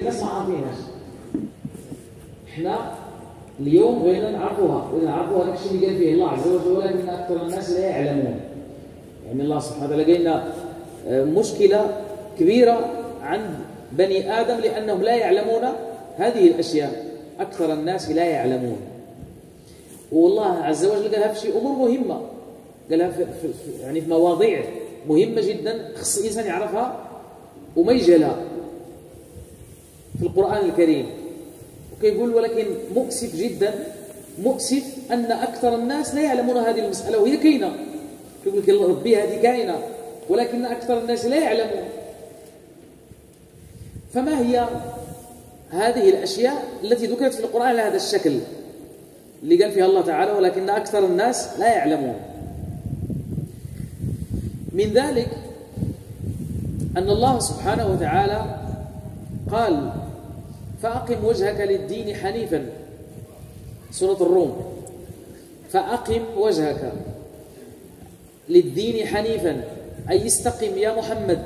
الناس ما عارفينهاش إحنا اليوم بغينا نعرفوها بغينا نعرفوها هذاك الشيء اللي قال فيه الله عز وجل ولكن أكثر الناس لا يعلمون. يعني الله سبحانه وتعالى قال آه، مشكلة كبيرة عند بني آدم لأنهم لا يعلمون هذه الأشياء. أكثر الناس لا يعلمون. والله عز وجل قالها في شيء أمور مهمة. قالها في يعني في مواضيع مهمة جدا خص الإنسان يعرفها وما يجهلها. في القرآن الكريم. وكيقول ولكن مؤسف جدا مؤسف أن أكثر الناس لا يعلمون هذه المسألة وهي كاينة يقول لك ربي هذه كائنة. ولكن أكثر الناس لا يعلمون. فما هي هذه الأشياء التي ذكرت في القرآن على هذا الشكل؟ اللي قال فيها الله تعالى ولكن أكثر الناس لا يعلمون. من ذلك أن الله سبحانه وتعالى قال فأقم وجهك للدين حنيفا. سورة الروم. فأقم وجهك للدين حنيفا. أي استقم يا محمد.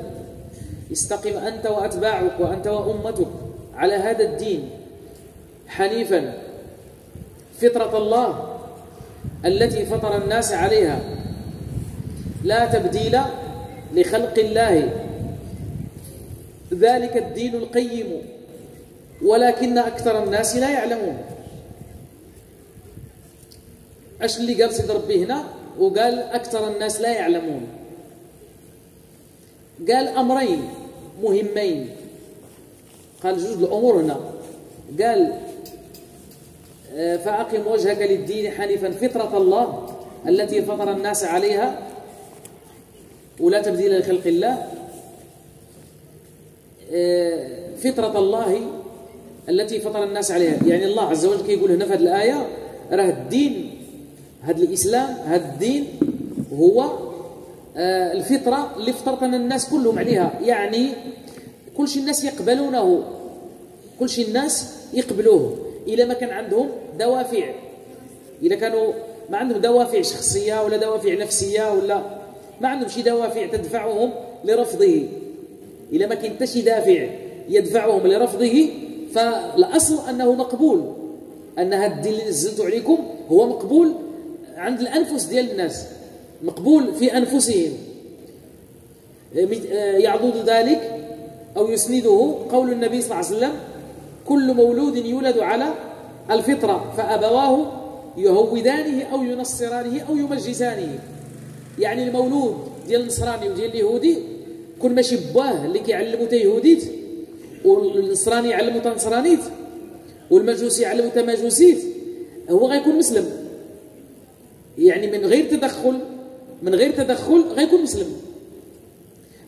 استقم أنت وأتباعك وأنت وأمتك على هذا الدين حنيفا. فطرة الله التي فطر الناس عليها. لا تبديل لخلق الله. ذلك الدين القيم. ولكن أكثر الناس لا يعلمون. إيش اللي قال سيد ربي هنا؟ وقال أكثر الناس لا يعلمون. قال أمرين مهمين. قال جوج الأمور هنا. قال آه، فأقم وجهك للدين حنيفا فطرة الله التي فطر الناس عليها ولا تبديل لخلق الله. آه، فطرة الله التي فطر الناس عليها. يعني الله عز وجل كيقول هنا في هذه الآية راه الدين هذا الإسلام هذا الدين هو آه، الفطرة اللي فطرتنا الناس كلهم عليها. يعني كل شيء الناس يقبلونه كل شيء الناس يقبلوه. إذا ما كان عندهم دوافع. إذا كانوا ما عندهم دوافع شخصية ولا دوافع نفسية ولا ما عندهم شي دوافع تدفعهم لرفضه. إذا ما كان شي دافع يدفعهم لرفضه فالأصل أنه مقبول أن هذا الدين اللي نزلته عليكم هو مقبول عند الأنفس ديال الناس مقبول في أنفسهم. يعضد ذلك أو يسنده قول النبي صلى الله عليه وسلم كل مولود يولد على الفطرة فأبواه يهودانه أو ينصرانه أو يمجسانه. يعني المولود ديال النصراني وديال اليهودي كل ماشي بواه اللي كيعلمو تا يهوديت والنصراني يعلمو تا نصرانيت والمجوسي يعلمو تا هو غيكون مسلم. يعني من غير تدخل من غير تدخل غيكون مسلم.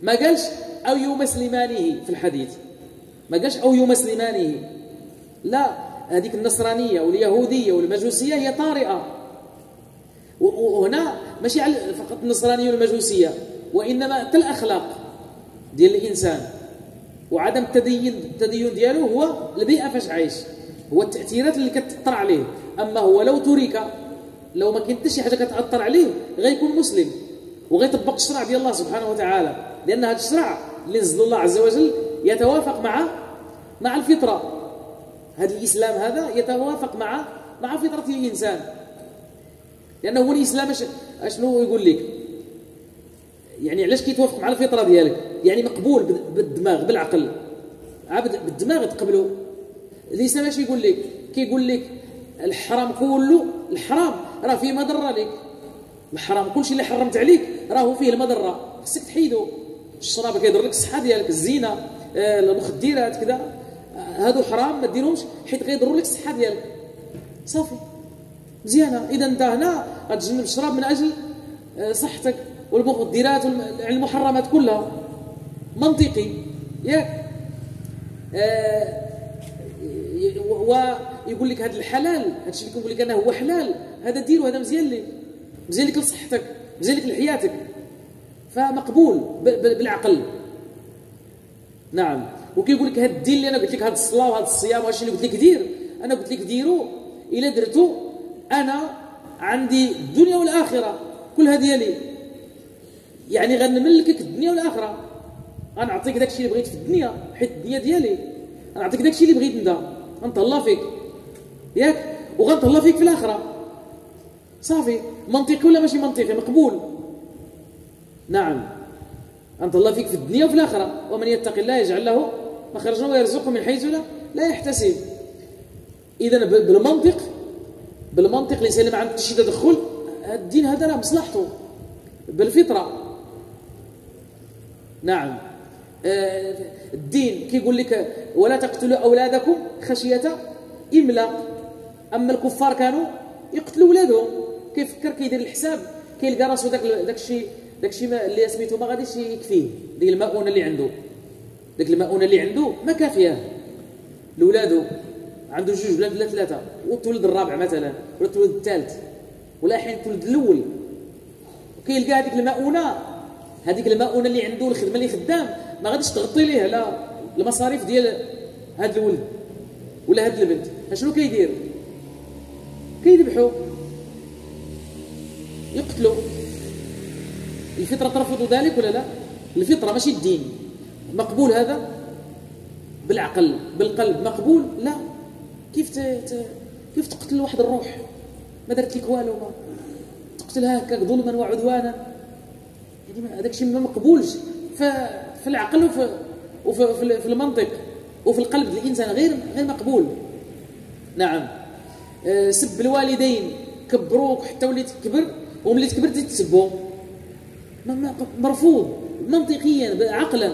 ما قالش أو يمسلمانه في الحديث. ما قالش أو يمسلمانه. لا هذيك النصرانية واليهودية والمجوسية هي طارئة. وهنا ماشي فقط النصرانية والمجوسية وإنما حتى الأخلاق ديال الإنسان. وعدم التدين التدين ديالو هو البيئة فاش عايش. هو التأثيرات اللي كتأثر عليه. أما هو لو ترك لو ما كنت شي حاجة كتأثر عليه غيكون مسلم. وغيطبق الشرع ديال الله سبحانه وتعالى. لأن هذا الشرع اللي نزل الله عز وجل يتوافق مع مع الفطرة. هذا الإسلام هذا يتوافق مع مع فطرة الإنسان. لأنه هو الإسلام أشنو يقول لك؟ يعني علاش كيتوافق مع الفطرة ديالك؟ يعني مقبول بالدماغ بالعقل. بالدماغ تقبله. الاسلام اش يقول لك؟ كيقول لك الحرام كله الحرام راه فيه مضرة لك الحرام كلشي اللي حرمت عليك راه فيه المضرة. خصك تحيدو. الشراب كيضر لك الصحة ديالك الزينة آه، المخدرات كذا. هادو حرام ما ديرهمش حيت غيضروا لك الصحة ديالك. صافي. مزيانة. إذا أنت هنا غتجنب الشراب من أجل آه، صحتك والمخدرات والمحرمات كلها. منطقي. ياك آه ويقول لك هذا الحلال هذا الشيء اللي كنقول لك أنا هو حلال هذا ديرو هذا مزيان لك مزيان لك لصحتك مزيان لك لحياتك. فمقبول بالعقل. نعم. وكيقول لك هذا الدين اللي أنا قلت لك هذا الصلاة وهذا الصيام وهذا الشيء اللي قلت لك دير أنا قلت لك ديرو إلا درتو أنا عندي الدنيا والآخرة كلها ديالي يعني غنملكك الدنيا والآخرة. غنعطيك داك الشيء اللي بغيت في الدنيا حيت الدنيا ديالي. نعطيك داكشي اللي بغيت انت غنتهلا فيك. ياك؟ وغنتهلا فيك في الاخرة. صافي. منطقي ولا ماشي منطقي؟ مقبول. نعم. غنتهلا فيك في الدنيا وفي الاخرة. ومن يتق الله يجعل له مخرجا ويرزقه من حيث لا لا يحتسب. اذا بالمنطق بالمنطق الانسان ما عنده شي تدخل الدين هذا راه مصلحته. بالفطرة. نعم. الدين كيقول لك ولا تقتلوا أولادكم خشية إملاق. أما الكفار كانوا يقتلوا ولادهم. كيفكر كيدير الحساب؟ كيلقى راسو داك داك الشيء داك الشيء اللي سميتو ما غاديش يكفيه. ديك المؤونة اللي عنده. ديك المؤونة اللي عنده ما كافية. لولادو عنده جوج ولا ثلاثة. وتولد الرابع مثلا ولا تولد الثالث. ولا أحيانا تولد الأول. وكيلقى هذيك المؤونة. هذيك المؤونة اللي عنده الخدمة اللي خدام. ما غاديش تغطي ليه لا المصاريف ديال هذا الولد ولا هذه البنت. أشنو كيدير؟ كيذبحوا يقتلوا الفطرة ترفض ذلك ولا لا؟ الفطرة ماشي الدين. مقبول هذا؟ بالعقل بالقلب. مقبول؟ لا. كيف ت... ت... كيف تقتل واحد الروح؟ ما درت لك والو ما. تقتلها هكاك ظلما وعدوانا. يعني هذاك الشيء ما مقبولش. في العقل وفي وفي في المنطق وفي القلب الإنسان غير غير مقبول. نعم. آه، سب الوالدين كبروك حتى وليت كبر وملي تكبر تسبهم مرفوض منطقيا عقلا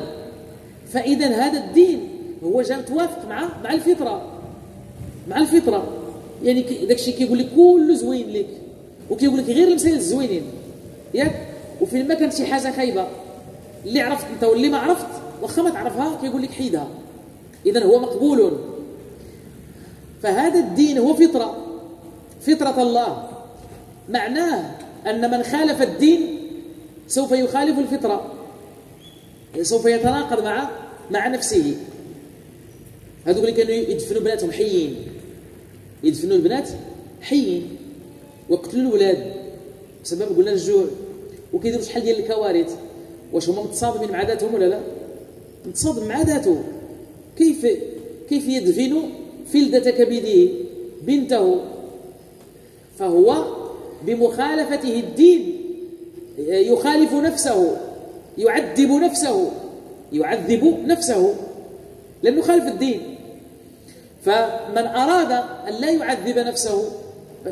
فاذا هذا الدين هو جاء توافق مع مع الفطرة. مع الفطرة. يعني داك الشيء كيقول لك كله زوين لك وكيقول لك غير المسائل الزوينين. ياك؟ وفين ما كانت شي حاجة خايبة. اللي عرفت؟ انت واللي ما عرفت؟ واخا ما تعرفها كيقول لك حيدها. اذا هو مقبول. فهذا الدين هو فطرة. فطرة الله. معناه أن من خالف الدين سوف يخالف الفطرة. سوف يتناقض مع مع نفسه. هذوك اللي كانوا يدفنوا بناتهم حيين. يدفنوا البنات حيين. ويقتلوا الولاد بسبب قلنا الجوع. وكيديروا شحال ديال الكوارث. واش هما متصادمين مع ذاتهم ولا لا؟ متصادم مع ذاته كيف كيف يدفن فلدة كبده بنته؟ فهو بمخالفته الدين. يخالف نفسه يعذب نفسه يعذب نفسه. لأنه خالف الدين. فمن أراد أن لا يعذب نفسه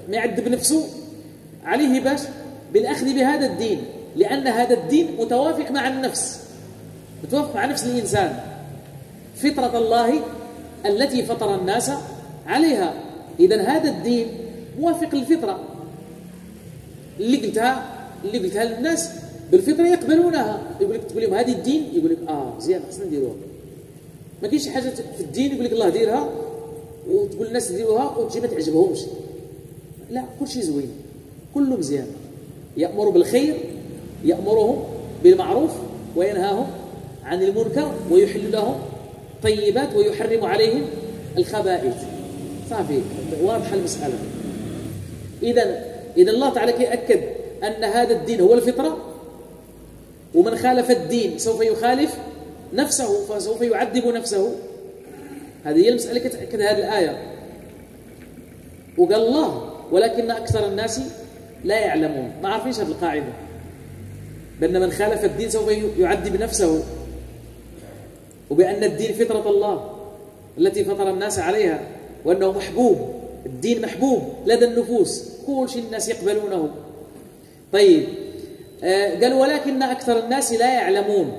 ما يعذب نفسه عليه باش بالأخذ بهذا الدين. لأن هذا الدين متوافق مع النفس. متوافق مع نفس الإنسان. فطرة الله التي فطر الناس عليها. إذا هذا الدين موافق للفطرة. اللي قلتها اللي قلتها للناس بالفطرة يقبلونها. يقول لك تقول لهم هذه الدين؟ يقول لك آه مزيان خصنا نديروها. ما كاينش شي حاجة في الدين يقول لك الله ديرها وتقول الناس ديروها وتجي ما تعجبهمش. لا كل شيء زوين. كله مزيان يأمر بالخير يأمرهم بالمعروف وينهاهم عن المنكر ويحل لهم طيبات ويحرم عليهم الخبائث. صافي واضحة المسألة. اذا إذا الله تعالى كيأكد أن هذا الدين هو الفطرة ومن خالف الدين سوف يخالف نفسه فسوف يعذب نفسه. هذه هي المسألة كتأكد هذه الآية. وقال الله ولكن أكثر الناس لا يعلمون. ما عارفينش هذه القاعدة؟ بأن من خالف الدين سوف يعذب نفسه وبأن الدين فطرة الله التي فطر الناس عليها وأنه محبوب الدين محبوب لدى النفوس. كل شيء الناس يقبلونه. طيب آه قال ولكن أكثر الناس لا يعلمون.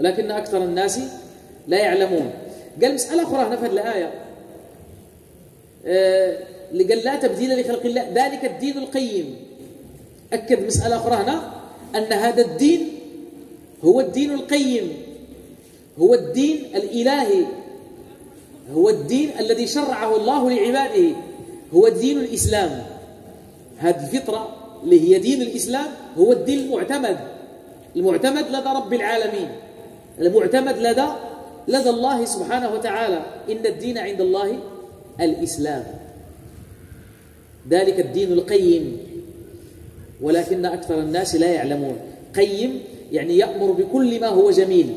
ولكن أكثر الناس لا يعلمون. قال مسألة أخرى هنا في الآية. آه قال لا تبديل لخلق الله. ذلك الدين القيم. أكد مسألة أخرى هنا. أن هذا الدين هو الدين القيم هو الدين الإلهي هو الدين الذي شرعه الله لعباده هو الدين الإسلام. هذه الفطرة اللي هي دين الإسلام هو الدين المعتمد المعتمد لدى رب العالمين المعتمد لدى لدى الله سبحانه وتعالى. إن الدين عند الله الإسلام. ذلك الدين القيم. ولكن أكثر الناس لا يعلمون. قيم يعني يأمر بكل ما هو جميل.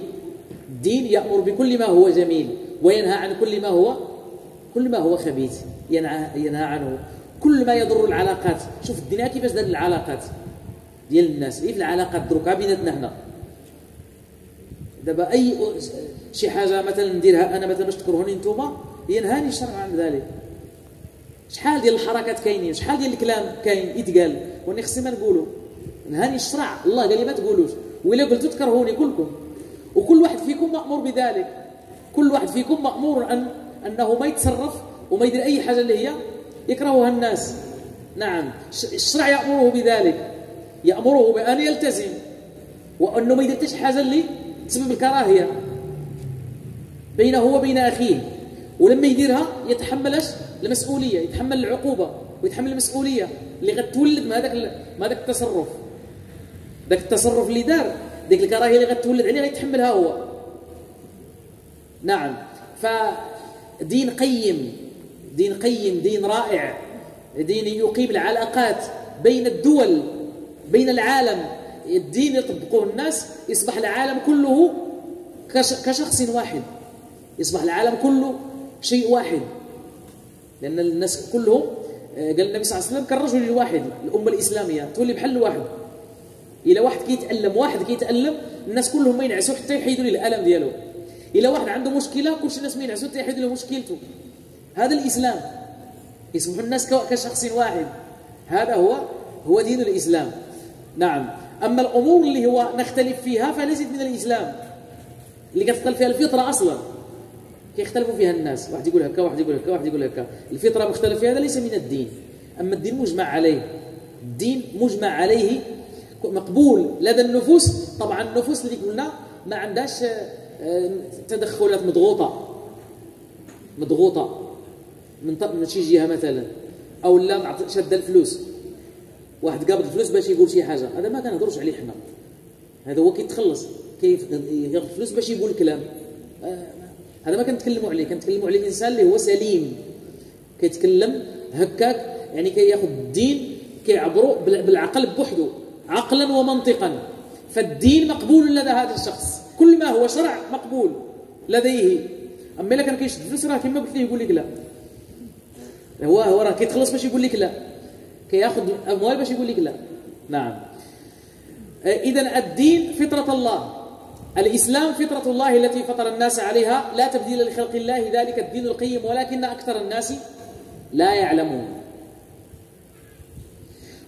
الدين يأمر بكل ما هو جميل. وينهى عن كل ما هو كل ما هو خبيث. ينهى, ينهى عنه. كل ما يضر العلاقات. شوف الدنيا كيفاش دار العلاقات؟ ديال الناس. إيه في العلاقات دروكا؟ بيناتنا هنا. دابا أي شي حاجة مثلا نديرها أنا مثلا باش تكرهوني نتوما ينهاني الشرع عن ذلك. شحال ديال الحركات كاينين؟ شحال ديال الكلام كاين؟ يتقال. وأنا خصني ما نقولوا نهاني الشرع الله قال لي ما تقولوش. وإلا قلتوا تكرهوني كلكم. وكل واحد فيكم مأمور بذلك. كل واحد فيكم مأمور أن أنه ما يتصرف وما يدير أي حاجة اللي هي يكرهها الناس. نعم. الشرع يأمره بذلك. يأمره بأن يلتزم. وأنه ما يدير حاجة اللي تسبب الكراهية. بينه وبين أخيه. ولما يديرها يتحمل المسؤولية. يتحمل العقوبة. ويتحمل المسؤولية. اللي غتولد من هذاك من هذاك التصرف. ذاك التصرف اللي دار ديك الكراهية اللي غتولد عليه غيتحملها هو. نعم. فدين قيم دين قيم دين رائع دين يقيم العلاقات بين الدول بين العالم. الدين يطبقوه الناس يصبح العالم كله كشخص واحد. يصبح العالم كله شيء واحد. لأن الناس كلهم قال النبي صلى الله عليه وسلم كالرجل الواحد الأمة الإسلامية تولي بحل واحد. إلى واحد كيتألم واحد كيتألم الناس كلهم ما ينعسوا حتى يحيدوا ليه الألم ديالو. إلى واحد عنده مشكلة كل الناس ما ينعسوا حتى يحيدوا له مشكلته. هذا الإسلام. يصبح الناس كشخص واحد. هذا هو هو دين الإسلام. نعم. أما الأمور اللي هو نختلف فيها فليست من الإسلام. اللي كتختلف فيها الفطرة أصلا. كيختلفوا فيها الناس. واحد يقول هكا واحد يقول هكا واحد يقول هكا. الفطرة مختلف فيها هذا ليس من الدين. أما الدين مجمع عليه. الدين مجمع عليه مقبول. لدى النفوس. طبعا النفوس اللي قلنا ما عندهاش آه، تدخلات مضغوطة. مضغوطة. من من شي جهة مثلا. أو لا شد الفلوس. واحد قابض الفلوس باش يقول شي حاجة. هذا ما كنهضروش عليه حنا. هذا هو كيتخلص. كيف ياخذ فلوس باش يقول كلام. آه هذا ما كنتكلموا عليه. كنتكلموا على الانسان اللي هو سليم. كيتكلم هكاك يعني كياخذ الدين كيعبروا بالعقل بوحده عقلا ومنطقا. فالدين مقبول لدى هذا الشخص. كل ما هو شرع مقبول لديه. أما إلا كان كيشد فلوس راه كما قلت لي يقول لك لا. هو هو راه كيتخلص باش يقول لك لا. كياخذ أموال باش يقول لك لا. نعم. اذا الدين فطرة الله. الإسلام فطرة الله التي فطر الناس عليها لا تبديل لخلق الله ذلك الدين القيم ولكن أكثر الناس لا يعلمون.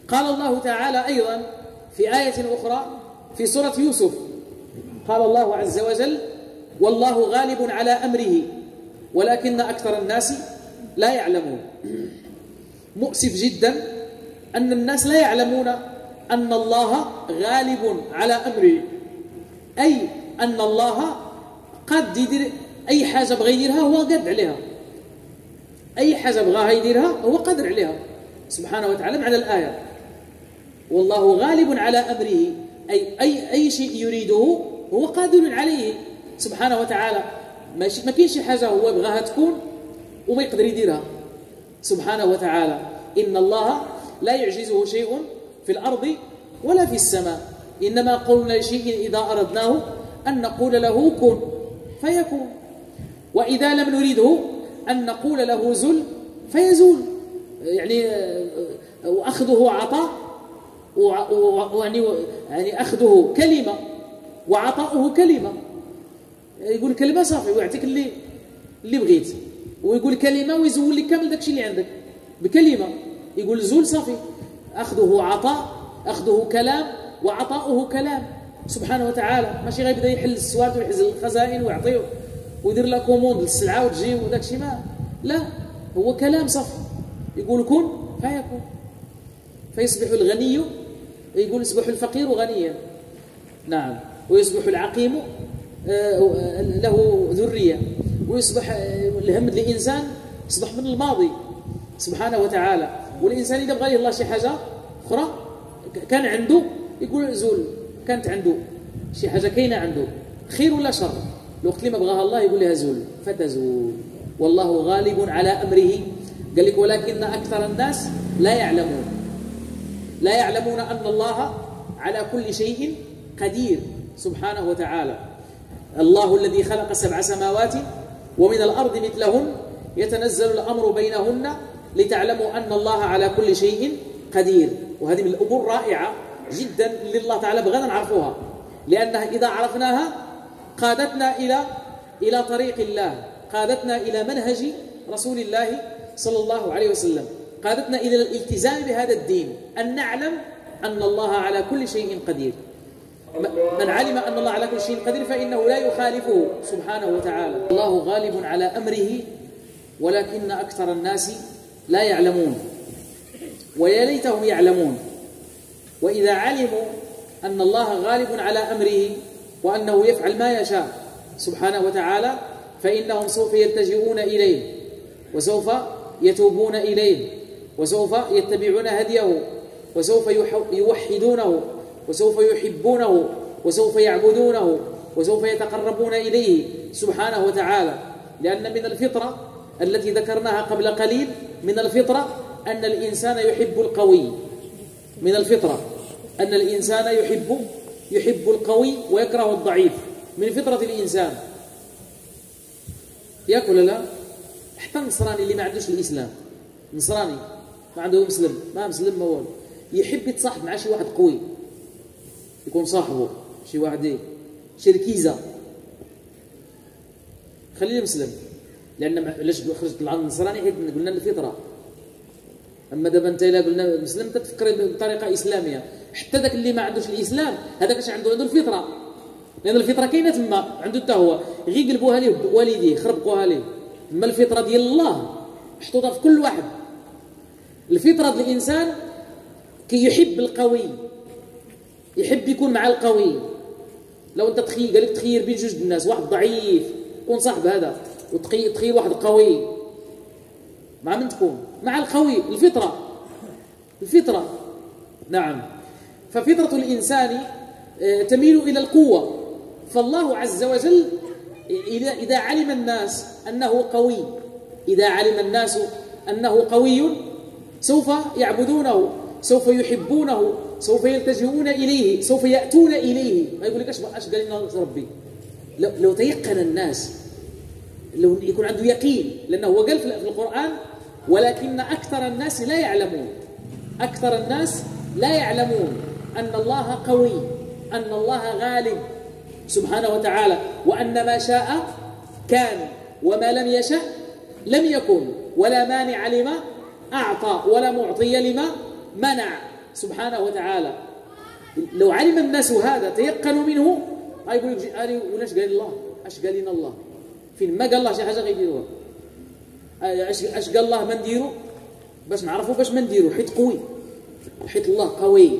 قال الله تعالى أيضا في آية أخرى في سورة يوسف قال الله عز وجل والله غالب على أمره ولكن أكثر الناس لا يعلمون. مؤسف جدا أن الناس لا يعلمون أن الله غالب على أمره. أي أن الله قد يدير أي حاجة بغى يديرها هو قادر عليها. أي حاجة بغاها يديرها هو قادر عليها. سبحانه وتعالى معنى الآية. والله غالب على أمره. أي أي أي شيء يريده هو قادر عليه. سبحانه وتعالى ما كاينش شي حاجة هو بغاها تكون وما يقدر يديرها. سبحانه وتعالى إن الله لا يعجزه شيء في الأرض ولا في السماء. إنما قلنا لشيء إذا أردناه أن نقول له كن فيكون. وإذا لم نريده أن نقول له زل فيزول. يعني وأخذه عطاء ويعني يعني أخذه كلمة وعطاؤه كلمة. يقول كلمة صافي ويعطيك اللي اللي بغيت. ويقول كلمة ويزول لك كامل داكشي اللي عندك بكلمة. يقول زول صافي أخذه عطاء أخذه كلام وعطاؤه كلام. سبحانه وتعالى ماشي غيبدا يحل السوارت ويحز الخزائن ويعطيه ويدير لها commande للسلعه وتجي وداك الشيء ما. لا هو كلام صافي يقول كن فيكون. فيصبح الغني يقول يصبح الفقير غنيا. نعم. ويصبح العقيم آه، له ذرية. ويصبح آه، الهم الانسان يصبح من الماضي. سبحانه وتعالى. والإنسان إذا بغى الله شي حاجة أخرى كان عنده يقول زول كانت عنده شي حاجة كاينة عنده خير ولا شر؟ الوقت اللي ما بغاها الله يقول لها زول فتزول والله غالب على أمره. قال لك ولكن أكثر الناس لا يعلمون. لا يعلمون أن الله على كل شيء قدير سبحانه وتعالى. الله الذي خلق سبع سماوات ومن الأرض مثلهن يتنزل الأمر بينهن لتعلموا أن الله على كل شيء قدير. وهذه من الأمور رائعة جدا الله تعالى بغانا نعرفوها لأنها إذا عرفناها قادتنا إلى إلى طريق الله قادتنا إلى منهج رسول الله صلى الله عليه وسلم قادتنا إلى الالتزام بهذا الدين أن نعلم أن الله على كل شيء قدير. من علم أن الله على كل شيء قدير فإنه لا يخالفه سبحانه وتعالى. الله غالب على أمره ولكن أكثر الناس لا يعلمون. ويا ليتهم يعلمون. وإذا علموا أن الله غالب على أمره وأنه يفعل ما يشاء سبحانه وتعالى فإنهم سوف يلتجئون إليه وسوف يتوبون إليه وسوف يتبعون هديه وسوف يوحدونه وسوف يحبونه وسوف يعبدونه وسوف يتقربون إليه سبحانه وتعالى. لأن من الفطرة التي ذكرناها قبل قليل من الفطرة أن الإنسان يحب القوي. من الفطرة أن الإنسان يحب يحب القوي ويكره الضعيف. من فطرة الإنسان. ياكل لا؟ حتى النصراني اللي ما عندوش الإسلام. نصراني ما عنده مسلم ما مسلم ما والو يحب يتصاحب مع شي واحد قوي. يكون صاحبه شي واحد شي ركيزة. خليني مسلم. لأن علاش خرجت العالم النصراني؟ حيت قلنا الفطرة. أما دابا أنت إلا قلنا مسلم تفكر بطريقة إسلامية. حتى ذاك اللي ما عندوش الإسلام هذاك اش عنده؟ عنده الفطرة. لأن الفطرة كاينة تما. عنده حتى هو. غير قلبوها ليه والديه خربقوها ليه. أما الفطرة ديال الله محطوطه في كل واحد. الفطرة ديال الإنسان كي يحب القوي. يحب يكون مع القوي. لو أنت تخيل قال لك تخير بين جوج الناس واحد ضعيف كون صاحب هذا وتخيل تخيل واحد قوي. مع من تكون؟ مع القوي الفطرة. الفطرة. نعم. ففطرة الإنسان آه، تميل إلى القوة. فالله عز وجل إذا إذا علم الناس أنه قوي إذا علم الناس أنه قوي سوف يعبدونه سوف يحبونه سوف يلتجئون إليه سوف يأتون إليه. ما يقول لك أش قال لنا ربي. لو, لو تيقن الناس لو يكون عنده يقين لأنه هو قال في القرآن ولكن أكثر الناس لا يعلمون. أكثر الناس لا يعلمون أن الله قوي أن الله غالب سبحانه وتعالى وأن ما شاء كان وما لم يشأ لم يكن ولا مانع لما أعطى ولا معطي لما منع سبحانه وتعالى. لو علم الناس هذا تيقنوا منه يقول لك ولاش قال الله؟ أش قال لنا الله؟ فين؟ ما قال الله شي حاجة غيديروها اش قال الله ما نديرو باش نعرفوا باش ما نديرو حيت قوي. حيت الله قوي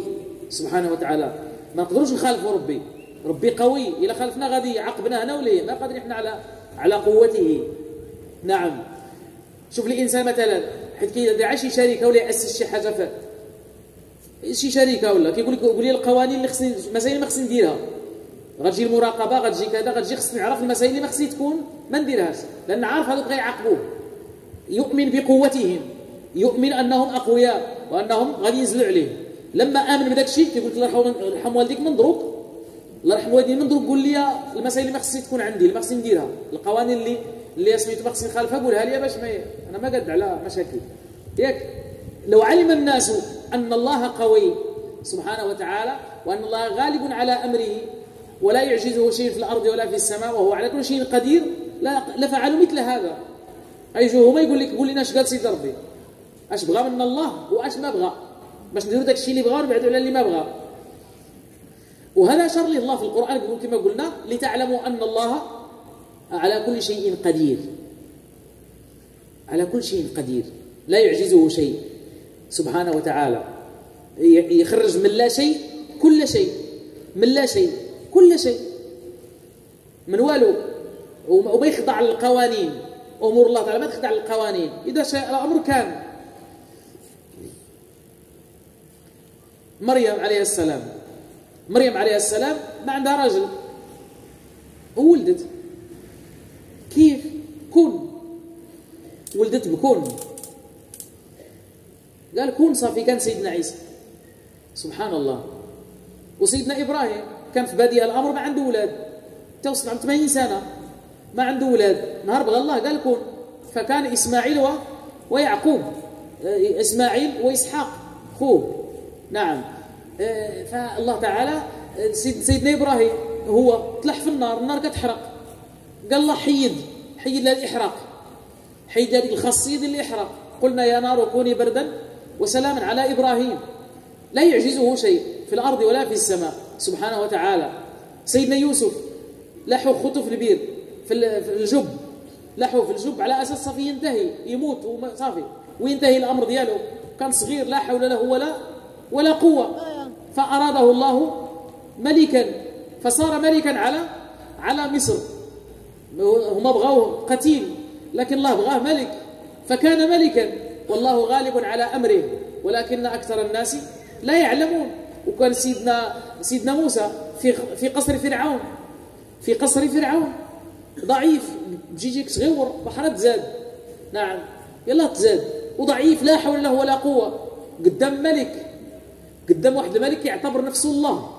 سبحانه وتعالى. ما نقدروش نخالفوا ربي. ربي قوي. إلا خالفنا غادي يعاقبنا هنا وليه. ما قادرين إحنا على على قوته. نعم. شوف الإنسان مثلا حيت كيدعي شي شركه ولا يأسس شي حاجة ف شي شركه ولا كيقول لك قول لي القوانين اللي خصني المسائل اللي ما خصني نديرها. غتجي المراقبة غتجي كذا غتجي خصني نعرف المسائل اللي ما خصني تكون ما نديرهاش. لأن عارف هذوك غيعاقبوه يؤمن بقوتهم يؤمن أنهم أقوياء وأنهم غادي ينزلوا عليه. لما آمن بداك الشيء كيقول الله يرحم والديك من دروك الله يرحم والديك من دروك قول لي المسائل اللي ما خصني تكون عندي اللي ما خصني نديرها. القوانين اللي اللي سميتو ما خصني نخالفها قولها لي باش ما أنا ما قد على مشاكل. ياك لو علم الناس أن الله قوي سبحانه وتعالى وأن الله غالب على أمره ولا يعجزه شيء في الأرض ولا في السماء وهو على كل شيء قدير لفعلوا مثل هذا. أيجوه هما يقول لك قول لنا اش قال سيدي ربي؟ أش بغى من الله؟ واش ما بغى؟ باش نديروا داك الشيء اللي بغى ونبعدوا على اللي ما بغى. وهذا شر الله في القرآن كما قلنا لتعلموا أن الله على كل شيء قدير. على كل شيء قدير. لا يعجزه شيء. سبحانه وتعالى. يخرج من لا شيء كل شيء. من لا شيء كل شيء. من والو؟ وما يخضع للقوانين. أمور الله تعالى ما تخضع للقوانين إذا شاء الأمر كان. مريم عليه السلام. مريم عليه السلام ما عندها رجل. وولدت. كيف؟ كن. ولدت بكون. قال كون صافي كان سيدنا عيسى. سبحان الله. وسيدنا إبراهيم كان في بادية الأمر ما عنده أولاد. توصل عند 80 سنة. ما عنده ولاد. نهار بغى الله قال كون. فكان إسماعيل و... ويعقوب. آه، إسماعيل وإسحاق. خوه. نعم. آه، فالله تعالى آه، سيدنا إبراهيم هو طلع في النار. النار كتحرق قال الله حيد. حيد لها الإحراق حيد ديال الإحراق قلنا يا نار كوني بردا وسلاما على إبراهيم. لا يعجزه شيء في الأرض ولا في السماء. سبحانه وتعالى. سيدنا يوسف لحوا خطو في البير في الجب. لحوا في الجب على أساس صافي ينتهي يموت صافي. وينتهي الأمر دياله كان صغير لا حول له ولا ولا قوة. فأراده الله ملكا. فصار ملكا على على مصر. هما بغاوه قتيل لكن الله بغاه ملك. فكان ملكا. والله غالب على أمره. ولكن أكثر الناس لا يعلمون. وكان سيدنا سيدنا موسى في في قصر فرعون. في قصر فرعون. ضعيف. بجيجيك صغير بحر تزاد. نعم. يلا تزاد. وضعيف لا حول له ولا قوة. قدام ملك. قدام واحد الملك يعتبر نفسه الله.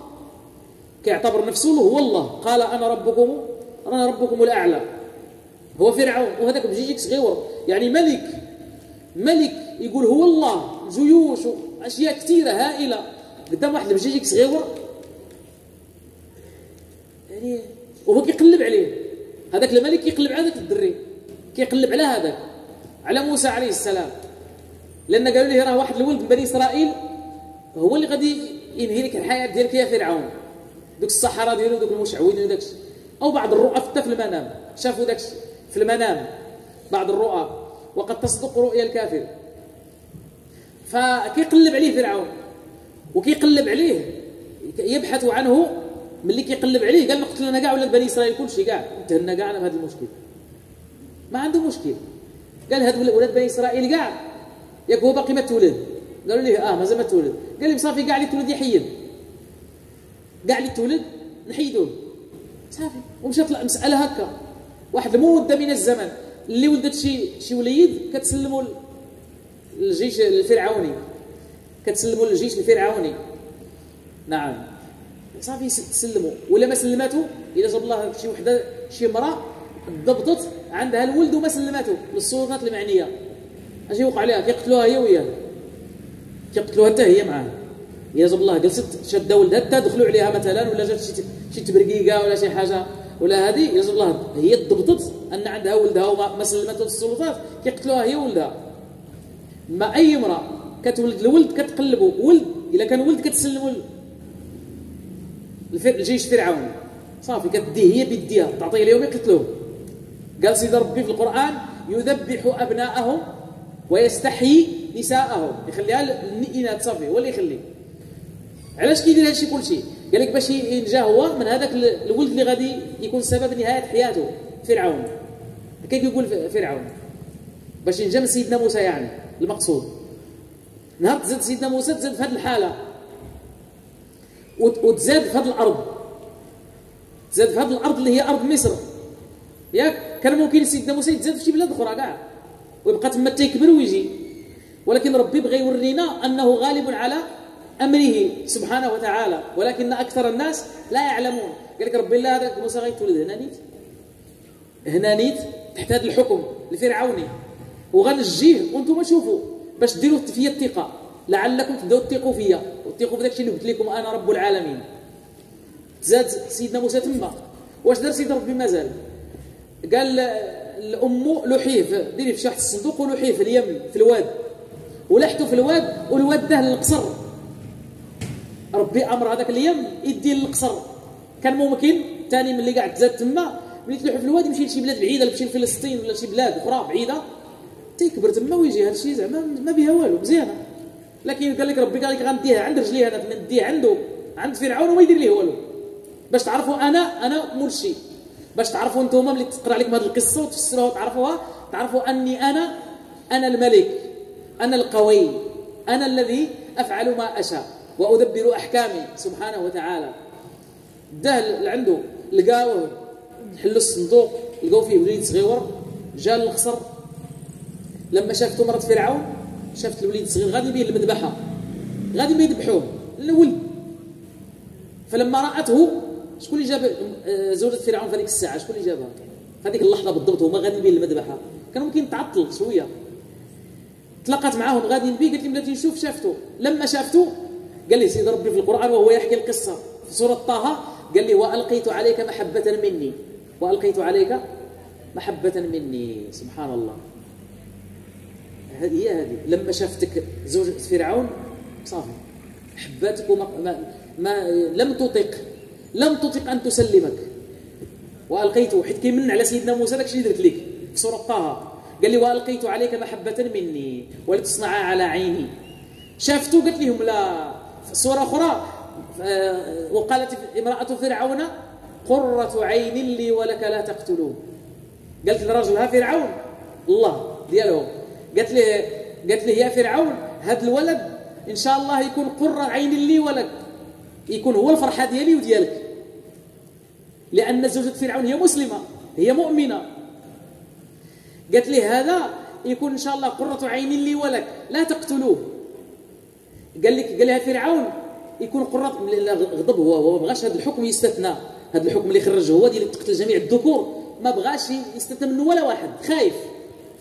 كيعتبر نفسه هو الله. قال أنا ربكم أنا ربكم الأعلى. هو فرعون. وهذاك بجيجيك صغير. يعني ملك. ملك يقول هو الله. جيوش أشياء كثيرة هائلة. قدام واحد بجيجيك صغير. يعني وهو كيقلب عليه. هذاك الملك كيقلب على ذاك الدري كيقلب على هذاك على موسى عليه السلام. لأن قالوا لي راه واحد الولد من بني إسرائيل هو اللي غادي ينهي لك الحياة ديالك يا فرعون. دوك الصحراء ديالو دوك المشعوذين وداك أو بعض الرؤى حتى في المنام. شافوا داك في المنام. بعض الرؤى. وقد تصدق رؤيا الكافر. فكيقلب عليه فرعون. وكيقلب عليه يبحث عنه ملي كيقلب عليه قال نقتل أنا كاع ولاد بني إسرائيل؟ كلشي كاع انتهينا كاع بهذا المشكل ما عنده مشكل. قال هاد ولاد بني إسرائيل كاع ياك هو باقي ما تولد. قالوا ليه؟ آه مازال ما تولد. قال لهم صافي كاع اللي تولد يحيد كاع اللي تولد نحيدوه. صافي. ومشات المساله هكا. واحد المده من الزمن. اللي ولدت شي شي وليد كتسلموا للجيش الفرعوني. كتسلموا للجيش الفرعوني. نعم. صافي تسلموا ولا ما سلماتو؟ اذا جاب الله شي وحدة شي امرأة ضبطت عندها الولد وما سلماتو. للسلطات المعنية. اش يوقع عليها كيقتلوها هي وياه. كيقتلوها حتى هي معاه. اذا جاب الله جلست شاده ولدها حتى دخلوا عليها مثلا ولا جات شي تبرقيقة ولا شي حاجة. ولا هذه جاب الله هي ضبطت أن عندها ولدها وما سلمته للسلطات كيقتلوها هي ولدها ما أي امرأة كتولد الولد كتقلبه ولد اذا كان ولد كتسلمه الجيش فرعون صافي كتديه هي بيديها تعطيه اليوم يقتلوه قال سيدي ربي في القرآن يذبح أبناءهم ويستحيي نساءهم. يخليها الإناث صافي هو اللي يخلي علاش كيدير هادشي كلشي قال لك باش ينجا هو من هذاك الولد اللي غادي يكون سبب نهاية حياته فرعون. كيف يقول فرعون؟ باش ينجا من سيدنا موسى يعني المقصود. نهار تزاد سيدنا موسى تزاد في هذه الحالة. وتزاد في هذه الأرض. تزاد في هذه الأرض اللي هي أرض مصر. ياك؟ كان ممكن سيدنا موسى يتزاد في شي بلاد أخرى كاع. ويبقى تما تيكبر ويجي. ولكن ربي بغى يورينا أنه غالب على أمره سبحانه وتعالى. ولكن أكثر الناس لا يعلمون. قال لك ربي الله هذاك موسى غيتولد هنا نيت؟ هنا نيت تحت هذا الحكم الفرعوني وغنجيه وأنتم شوفوا باش ديروا فيا الثقة. لعلكم تبداو تثقوا فيا. وتثقوا في داك الشيء اللي قلت لكم أنا رب العالمين. زاد سيدنا موسى تما. واش دار سيدنا ربي مازال؟ قال لامه لحيف. ديري في شحت الصندوق ولحيف اليم في الواد. ولحته في الواد والواد ده للقصر. ربي أمر هذاك اليم يدي للقصر. كان ممكن ثاني ملي قاعد تزاد تما ملي تلوح في الواد يمشي لشي بلاد بعيدة يمشي لفلسطين ولا شي بلاد أخرى بعيدة تيكبر تما ويجي هذا الشيء زعما ما بها والو مزيانة. لكن قال لك ربي قال لك غنديها عند رجليه أنا نديه عنده عند فرعون وما يدير ليه والو. باش تعرفوا أنا أنا مرشي. باش تعرفوا أنتم ملي تقرأ عليكم هذه القصة وتفسروها وتعرفوها تعرفوا أني أنا أنا الملك. أنا القوي. أنا الذي أفعل ما أشاء. وأدبر أحكامي سبحانه وتعالى. ده اللي عنده. لقاوه. حلوا الصندوق. لقاو فيه وليد صغير. جا القصر لما شافته مرض فرعون شافت الوليد الصغير غادي بيه المذبحة. غادي بيه يذبحوه. الولد فلما رأته شكون اللي جاب آه، زوجة فرعون في هذيك الساعة؟ شكون اللي جابها؟ في هذيك اللحظة بالضبط هما غاديين بين المذبحة. كان ممكن تعطل شوية. تلاقت معاهم غاديين بيه قالت لي بلاتي نشوف شافته. لما شافته قال لي سيدي ربي في القرآن وهو يحكي القصة. في سورة طه قال لي وألقيت عليك محبة مني. وألقيت عليك محبة مني. سبحان الله. هذه هي هذه. لما شافتك زوجة فرعون صافي. حباتك وما ما, ما لم تطق. لم تطق أن تسلمك. والقيت حيت كيمن على سيدنا موسى داكشي اللي درت لك في سورة طه. قال لي وألقيت عليك محبة مني ولتصنع على عيني. شافته؟ قالت لهم لا. في سورة أخرى آه، وقالت امرأة فرعون قرة عين لي ولك لا تقتلوه قالت لرجلها فرعون الله ديالهم. قالت له قالت له يا فرعون هذا الولد إن شاء الله يكون قرة عين لي ولك يكون هو الفرحة ديالي وديالك. لأن زوجة فرعون هي مسلمة هي مؤمنة. قالت لي هذا يكون إن شاء الله قرة عين لي ولك لا تقتلوه. قال لك قال لها فرعون يكون قرة غضب هو هو ما بغاش هذا الحكم يستثنى. هذا الحكم اللي خرجه هو ديال تقتل جميع الذكور ما بغاش يستثنى منه ولا واحد. خايف.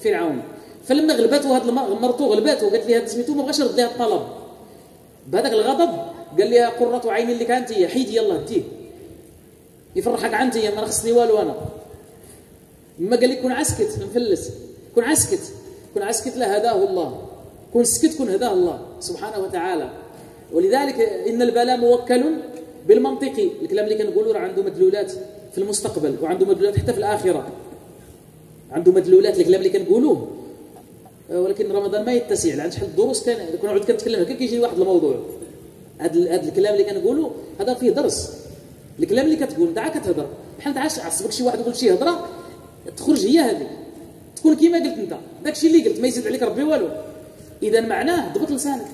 فرعون. فلما غلبته هاد مرته غلبته قالت لي هذا سميتو ما بغاش يرد لها الطلب. بهذاك الغضب قال لها قرة عين اللي كانت هي حيدي يلا ديه يفرحك عنتي ما خصني والو أنا. ما قال لي كون عسكت مفلس كون عسكت كون عسكت لا هداه الله. كون سكت كون هداه الله سبحانه وتعالى. ولذلك إن البلاء موكل بالمنطق. الكلام اللي كنقولوا راه عنده مدلولات في المستقبل وعنده مدلولات حتى في الآخرة. عنده مدلولات الكلام اللي كنقولوه. ولكن رمضان ما يتسع. لأن شحال الدروس كان كون عاود كنتكلم هكا كيجي واحد الموضوع. هذا هذا الكلام اللي كنقولوا هذا فيه درس. الكلام اللي كتقول انت عا كتهضر. بحال انت عصبك شي واحد يقول شي هضرة تخرج هي هذه. تكون كيما قلت انت. داك الشيء اللي قلت ما يزيد عليك ربي والو. اذا معناه ضبط لسانك.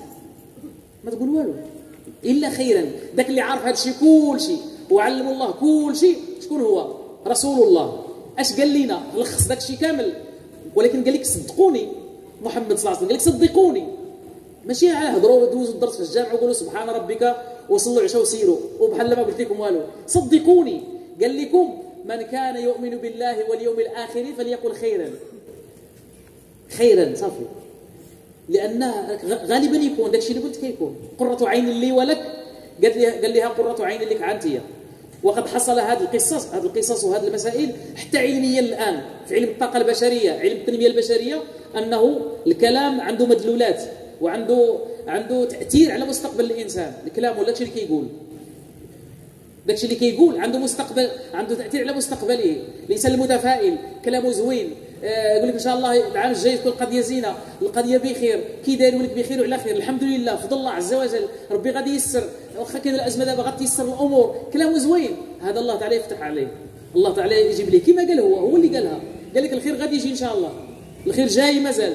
ما تقول والو. إلا خيرا. داك اللي عارف هذا الشيء كل شيء وعلم الله كل شيء شكون هو؟ رسول الله. أش قال لنا لخص داك الشيء كامل. ولكن قال لك صدقوني. محمد صلى الله عليه وسلم قال لك صدقوني. ماشي هضروا ودوزوا الدرس في الجامع وقولوا سبحان ربك وصلوا عشاء وسيروا وبحال ما قلت لكم والو. صدقوني. قال لكم من كان يؤمن بالله واليوم الآخر فليقل خيرا. خيرا صافي. لأن غالبا يكون داك الشيء اللي قلت كيكون. قرة عين لي ولك قال لها قال لها قرة عين لك عنتيا وقد حصل هذه القصص هذه القصص وهذه المسائل حتى علميا الآن في علم الطاقة البشرية علم التنمية البشرية أنه الكلام عنده مدلولات وعنده عنده تأثير على مستقبل الإنسان. الكلام ولا اللي كيقول. داكشي اللي كيقول عنده مستقبل عنده تأثير على مستقبله. الانسان المتفائل. كلامه زوين. آه يقول لك إن شاء الله العام الجاي تكون القضية زينة. القضية بخير. كي دايروا لك بخير وعلى خير. الحمد لله. فضل الله عز وجل. ربي غادي ييسر. واخا كاين الأزمة دابا غتيسر الأمور. كلامه زوين. هذا الله تعالى يفتح عليه. الله تعالى يجيب ليه. كما قال هو. هو اللي قالها. قال لك الخير غادي يجي إن شاء الله. الخير جاي مازال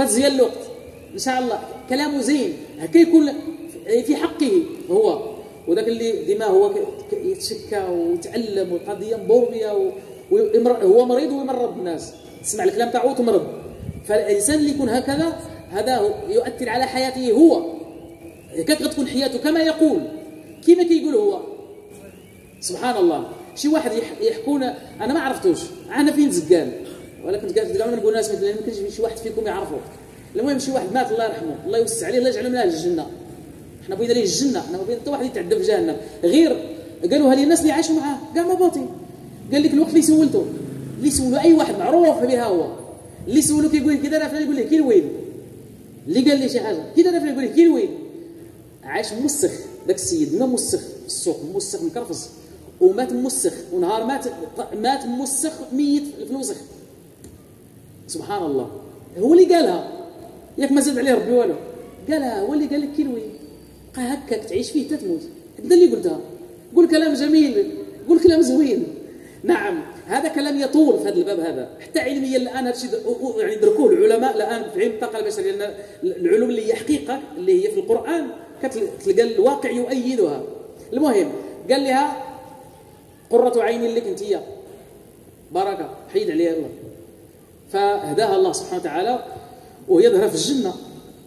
زيان الوقت. إن شاء الله. كلامه زين. هكا يكون في حقه هو. وذاك اللي ديما هو يتشكى ويتعلم والقضية مبوريه هو مريض ويمرض الناس. تسمع الكلام تاعو وتمرض. فالإنسان اللي يكون هكذا هذا يؤثر على حياته هو. هكاك غتكون حياته كما يقول. كما كيقول هو. سبحان الله. شي واحد يحكون أنا ما عرفتوش. أنا فين زقان؟ ولكن كنت دائما نقول الناس مثلا يمكن شي واحد فيكم يعرفه المهم شي واحد مات الله يرحمه الله يوسع عليه الله يجعله من أهل الجنة. إحنا بغينا ليه الجنة؟ إحنا ما بغينا حتى واحد يتعذب في جهنم. غير قالوها لي الناس اللي عاشوا معاه كاع ما باطي قال لك الوقت اللي سولته اللي سولوا أي واحد معروف بها هو. اللي سولو كيقول كي دار يقول له كي الويل. اللي قال لي شي حاجة كي دار يقول له كي الويل. عاش مسخ ذاك السيد ما مسخ في السوق مسخ مكرفص ومات مسخ ونهار مات مات مسخ ميت في الوسخ. سبحان الله. هو اللي قالها. ياك ما زاد عليه ربي والو. قالها هو اللي قال لك كي الويل بقى هكاك تعيش فيه حتى تموت. انت اللي قلتها. قول كلام جميل. قول كلام زوين. نعم هذا كلام يطول في هذا الباب هذا. حتى علميا الآن هذا الشيء يعني دركوه العلماء الآن في علم الطاقة البشرية لأن العلوم اللي هي حقيقة اللي هي في القرآن كتلقى الواقع يؤيدها. المهم قال لها قرة عين لك أنت بركه حيد عليها. الله فهداها الله سبحانه وتعالى وهي ظهرها في الجنة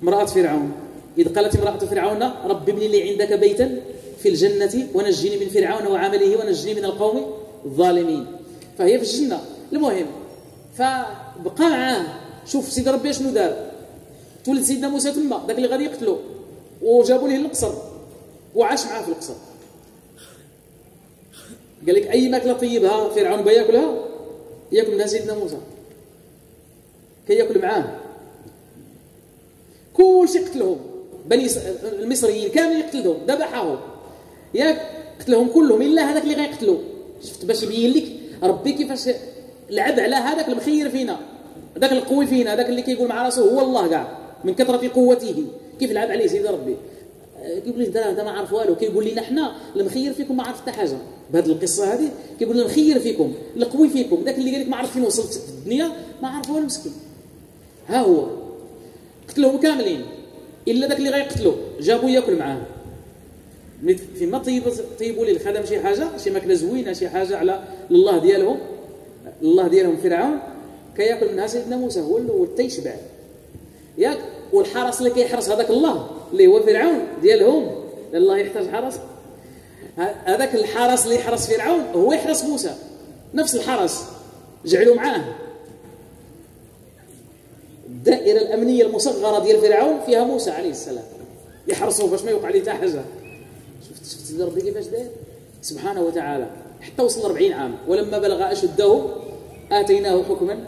امرأة فرعون. إذ قالت امرأة فرعون رب ابن لي عندك بيتا في الجنة ونجني من فرعون وعمله ونجني من القوم الظالمين. فهي في الجنة. المهم فبقى معاه. شوف سيدي ربي شنو دار. تولد سيدنا موسى تما داك اللي غادي يقتلو. وجابوا ليه القصر. وعاش معاه في القصر. قال لك أي ماكلة طيبها فرعون بغى ياكلها؟ ياكل منها سيدنا موسى. كي ياكل معاه كل شيء قتلهم. بني المصريين كامل يقتلهم ذبحهم. ياك قتلهم كلهم إلا هذاك اللي غيقتلو. شفت باش يبين لك؟ ربي كيفاش لعب على هذاك المخير فينا. هذاك القوي فينا هذاك اللي كيقول مع راسه هو الله كاع من كثرة قوته. كيف لعب عليه سيدي ربي؟ كيقول لي انت ما عارف والو. كيقول لنا حنا المخير فيكم ما عرف حتى حاجة. بهذه القصة هذه كيقول لنا المخير فيكم القوي فيكم. ذاك اللي قال لك ما عرف فين وصلت في الدنيا ما عرف والو مسكين. ها هو. قتلهم كاملين. إلا ذاك اللي غيقتلوا جابوا ياكل معاه فيما طيب طيبوا لي الخدم شي حاجة؟ شي ماكلة زوينة شي حاجة على الله ديالهم؟ الله ديالهم فرعون؟ كياكل منها سيدنا موسى. هو الأول تيشبع. ياك؟ والحرس اللي كيحرس هذاك الله اللي هو فرعون ديالهم. الله يحتاج حرس. هذاك الحرس اللي يحرس فرعون هو يحرس موسى. نفس الحرس. جعلوا معاه. الدائرة الأمنية المصغرة ديال فرعون فيها موسى عليه السلام. يحرسوه باش ما يوقع عليه حتى حاجة. شفت شفت ربي كيفاش داير؟ سبحانه وتعالى. حتى وصل 40 عام. ولما بلغ أشده آتيناه حكما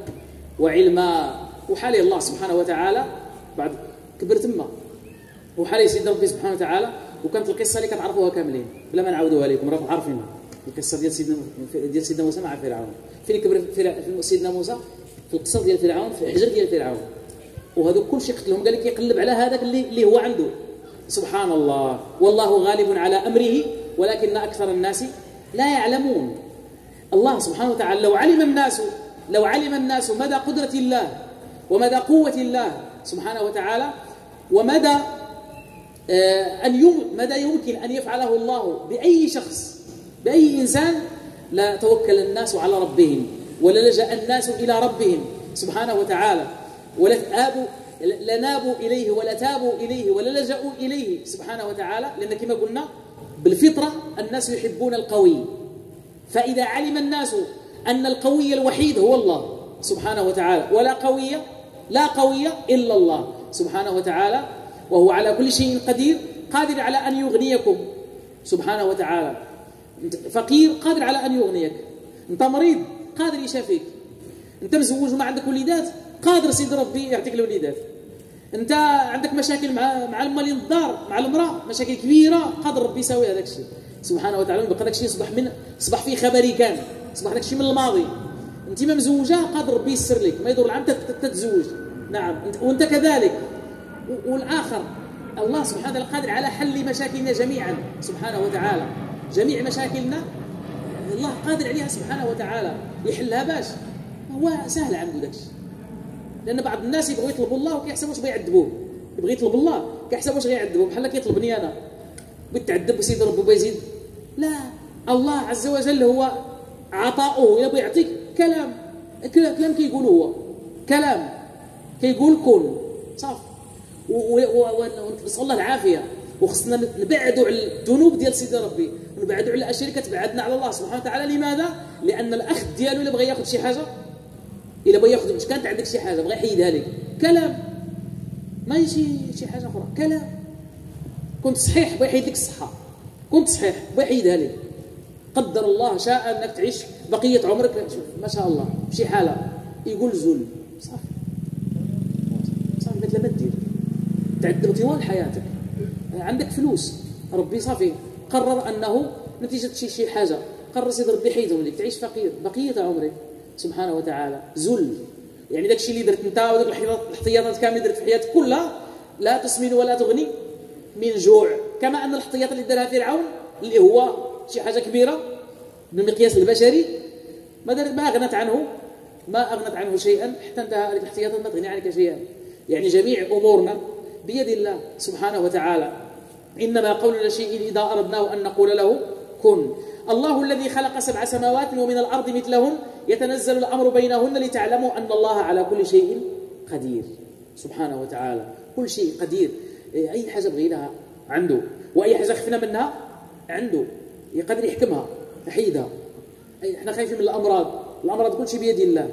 وعلما. وحالي الله سبحانه وتعالى بعد كبر تما. وحالي سيدنا ربي سبحانه وتعالى. وكانت القصة اللي كتعرفوها كاملين. بلا ما نعاودوها لكم راكم عارفينها. القصة ديال سيدنا ديال سيدنا موسى مع فرعون. فين كبر سيدنا موسى؟ في القصر ديال فرعون في الحجر ديال فرعون. وهذو كل شيء قتلهم قال لك يقلب على هذاك اللي اللي هو عنده. سبحان الله والله غالب على أمره ولكن أكثر الناس لا يعلمون. الله سبحانه وتعالى لو علم الناس لو علم الناس مدى قدرة الله ومدى قوة الله سبحانه وتعالى ومدى آه، أن مدى يمكن أن يفعله الله بأي شخص بأي إنسان لا توكل الناس على ربهم ولا لجأ الناس إلى ربهم سبحانه وتعالى. ولا آبوا لنابوا إليه ولا تابوا إليه ولا لجأوا إليه سبحانه وتعالى لأن كما قلنا بالفطرة الناس يحبون القوي. فإذا علم الناس أن القوي الوحيد هو الله سبحانه وتعالى ولا قوي لا قوي إلا الله سبحانه وتعالى وهو على كل شيء قدير قادر على أن يغنيكم سبحانه وتعالى. فقير قادر على أن يغنيك أنت مريض قادر يشافيك أنت مزوج وما عندك وليدات قادر سيد ربي يعطيك الوليدات. انت عندك مشاكل مع مع المالين الدار مع المراه مشاكل كبيرة قادر ربي يساوي هذاك الشيء. سبحانه وتعالى بقى داك الشيء يصبح من صبح فيه خبري كان صبح داك الشيء من الماضي. انت ما مزوجة قادر ربي يسر لك. ما يدور العام تتزوج. نعم. وانت كذلك. والآخر الله سبحانه وتعالى قادر على حل مشاكلنا جميعا. سبحانه وتعالى. جميع مشاكلنا الله قادر عليها سبحانه وتعالى. يحلها باش. هو سهل عنده داك الشيء. لأن بعض الناس يبغوا يطلبوا الله وكيحسبوا واش بيعذبوه. يبغى يطلب الله كيحسب واش غيعذبوه بحال كيطلبني أنا؟ بغيت تعذب سيدي ربي بيزيد لا. الله عز وجل هو عطاؤه. الا بغى يعطيك كلام. كلام كيقول هو. كلام. كيقول كن. صافي ونسال الله العافية. وخصنا نبعدوا على الذنوب ديال سيدي ربي. ونبعدوا على الاشياء اللي كتبعدنا على الله سبحانه وتعالى. لماذا؟ لأن الاخ ديالو اللي بغى ياخذ شي حاجة إلا بغى يأخذ كانت عندك شي حاجة بغى يحيدها لك. كلام. ما شي شي حاجة أخرى. كلام. كنت صحيح بغى يحيد لك الصحة. كنت صحيح بغى يحيدها لك. قدر الله شاء أنك تعيش بقية عمرك. ما شاء الله. بشي حالة. يقول زول. صافي. صافي مثل ما دير تعذب طوال حياتك. عندك فلوس. ربي صافي. قرر أنه نتيجة شي شي حاجة. قرر سيدي ربي يحيدهم لك. تعيش فقير. بقية عمرك. سبحانه وتعالى. ذل. يعني داك الشيء اللي درت انت وداك الاحتياطات كاملة درت في حياتك كلها لا تسمن ولا تغني من جوع. كما أن الاحتياط اللي دارها فرعون اللي هو شي حاجة كبيرة بالمقياس البشري ما ما أغنت عنه ما أغنت عنه شيئا حتى انتهى هذه الاحتياطات ما تغني عنك شيئا. يعني جميع أمورنا بيد الله سبحانه وتعالى. إنما قولنا شيء إذا أردناه أن نقول له كن. الله الذي خلق سبع سماوات ومن الأرض مثلهن يتنزل الأمر بينهن لتعلموا أن الله على كل شيء قدير. سبحانه وتعالى. كل شيء قدير. أي حاجة بغيناها عنده. وأي حاجة خفنا منها؟ عنده. يقدر يحكمها. يحيدها إحنا خايفين من الأمراض. الأمراض كلشي بيد الله.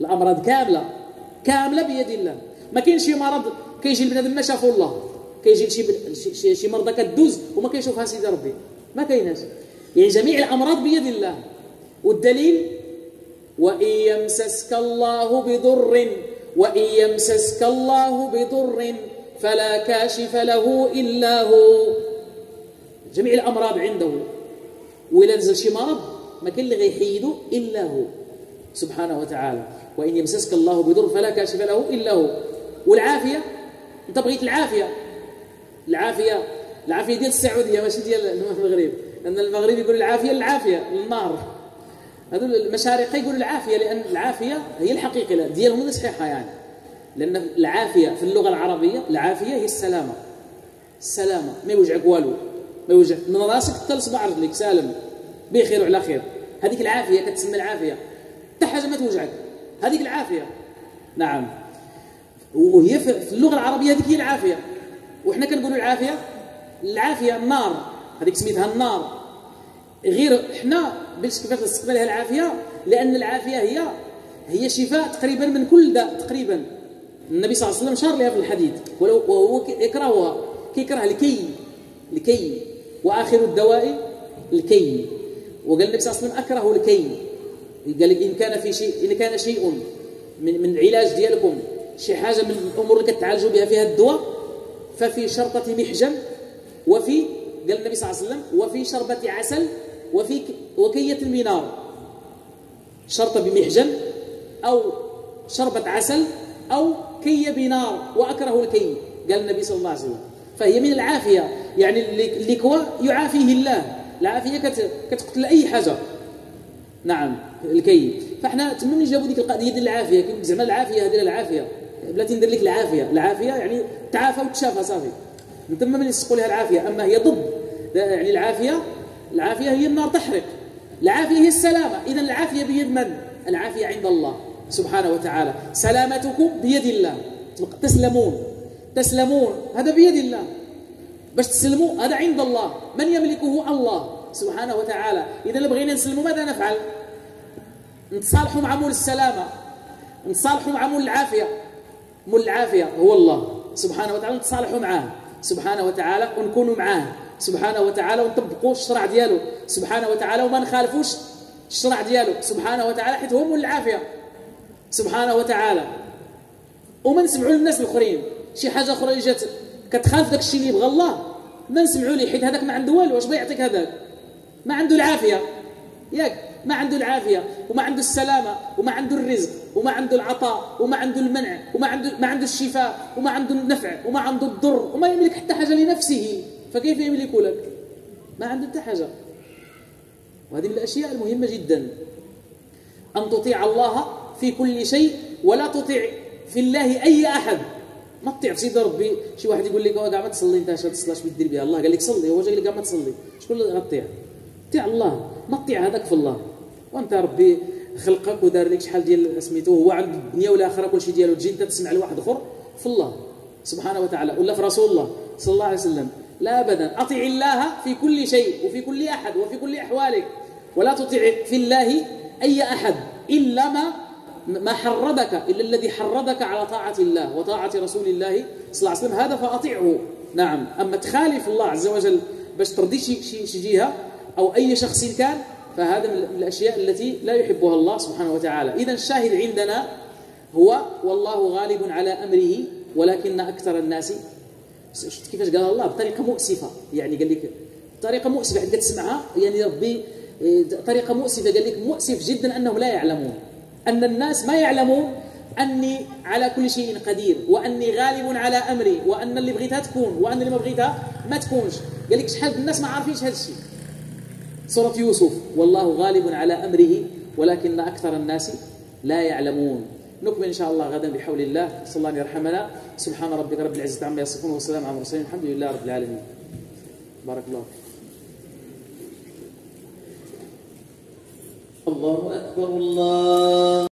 الأمراض كاملة. كاملة بيد الله. ما كاينش شي مرض كيجي البنادم ما شافو الله. كيجي شي, شي مرضى كدوز وما كيشوفها سيدي ربي. ما كايناش. يعني جميع الأمراض بيد الله. والدليل؟ وإن يمسسك الله بضر وإن يمسسك الله بضر فلا كاشف له إلا هو. جميع الأمراض عنده. وإلا نزل شي مرض؟ ما كاين اللي غيحيده إلا هو. سبحانه وتعالى. وإن يمسسك الله بضر فلا كاشف له إلا هو. والعافية؟ أنت بغيت العافية. العافية. العافية ديال السعودية ماشي ديال المغرب. لأن المغرب يقول العافية العافية للنار. هذو المشارقة يقولوا العافية لأن العافية هي الحقيقة ديالهم صحيحة يعني. لأن العافية في اللغة العربية العافية هي السلامة. السلامة ما يوجعك والو ما يوجع من راسك حتى لصبع رجليك سالم بخير وعلى خير. هذيك العافية كتسمى العافية. حتى حاجة ما توجعك. هذيك العافية. نعم. وهي في اللغة العربية هذيك هي العافية. وحنا كنقولوا العافية العافية النار هذيك سميتها النار. غير حنا باش كيفاش نستقبلها العافية لأن العافية هي هي شفاء تقريبا من كل داء تقريبا. النبي صلى الله عليه وسلم شار لها في الحديث ولو وهو يكرهها. كيكره الكي الكي. وآخر الدواء الكي. وقال النبي صلى الله عليه وسلم أكره الكي. قال لك إن كان في شيء إن كان شيء من من العلاج ديالكم شي حاجة من الأمور اللي كتعالجوا بها فيها الدواء ففي شرطة محجن وفي قال النبي صلى الله عليه وسلم وفي شربة عسل وفي وكية المنار شرطة بمحجن أو شربة عسل أو كي بنار وأكره الكي قال النبي صلى الله عليه وسلم. فهي من العافية يعني اللي يعافيه الله. العافية كتقتل أي حاجة. نعم الكي. فإحنا تمني جابوا ديك القضية ديال العافية زعما العافية هذه العافية. بلاتي ندير لك العافية. العافية يعني تعافى وتشافى صافي. من ثم من يسقوا لها العافية. أما هي ضد يعني العافية العافية هي النار تحرق. العافية هي السلامة. اذا العافية بيد من؟ العافية عند الله سبحانه وتعالى. سلامتكم بيد الله. تسلمون. تسلمون. هذا بيد الله. باش تسلموا هذا عند الله. من يملكه؟ الله سبحانه وتعالى. اذا بغينا نسلموا ماذا نفعل؟ نتصالحوا مع مول السلامة. نتصالحوا مع مول العافية. مول العافية هو الله سبحانه وتعالى. نتصالحوا معاه. سبحانه وتعالى ونكونوا معاه. سبحانه وتعالى ونطبقوا الشرع ديالو. سبحانه وتعالى وما نخالفوش الشرع ديالو. سبحانه وتعالى حيت هم العافيه سبحانه وتعالى. وما نسمعوا للناس الآخرين. شي حاجة أخرى جات كتخالف داك الشيء اللي يبغى الله. ما نسمعوا ليه. حيت هذاك ما عنده والو. واش بغى يعطيك هذاك؟ ما عنده العافية. ياك. ما عنده العافية وما عنده السلامة وما عنده الرزق وما عنده العطاء وما عنده المنع وما عنده ما عنده الشفاء وما عنده النفع وما عنده الضر وما يملك حتى حاجة لنفسه. فكيف يملك لك ما عنده حتى حاجة. وهذه من الأشياء المهمة جدا. أن تطيع الله في كل شيء ولا تطيع في الله أي أحد. ما تطيع في سيدي ربي. شي واحد يقول لك كاع ما تصلي أنت اش تصلي اش دير بها الله قال لك صلي. هو جاي لك ما تصلي. شكون اللي غطيع طيع الله. ما تطيع هذاك في الله. وانت ربي خلقك ودار لك شحال ديال سميتو هو عند الدنيا والاخره كل شيء ديالو تجي انت تسمع لواحد آخر في الله سبحانه وتعالى ولا في رسول الله صلى الله عليه وسلم. لا ابدا. أطع الله في كل شيء وفي كل أحد وفي كل أحوالك. ولا تطع في الله أي أحد إلا ما ما حرضك إلا الذي حرضك على طاعة الله وطاعة رسول الله صلى الله عليه وسلم. هذا فاطيعه نعم. أما تخالف الله عز وجل باش ترضي شي شي جهة أو أي شخص كان فهذا من الأشياء التي لا يحبها الله سبحانه وتعالى. اذا الشاهد عندنا هو والله غالب على أمره ولكن أكثر الناس شفت كيفاش قال الله؟ بطريقة مؤسفة. يعني قال لك طريقة مؤسفة. حيت تسمعها؟ يعني ربي إيه، طريقة مؤسفة. قال لك مؤسف جدا أنهم لا يعلمون. أن الناس ما يعلمون أني على كل شيء قدير وأني غالب على أمري وأن اللي بغيتها تكون وأن اللي ما بغيتها ما تكونش. قال لك شحال الناس ما عارفينش هذا الشيء. سورة يوسف والله غالب على أمره ولكن أكثر الناس لا يعلمون. نكمل إن شاء الله غدا بحول الله. صلى الله يرحمنا. سبحان ربك رب العزة عما يصفون والسلام على المرسلين. الحمد لله رب العالمين. بارك الله الله أكبر الله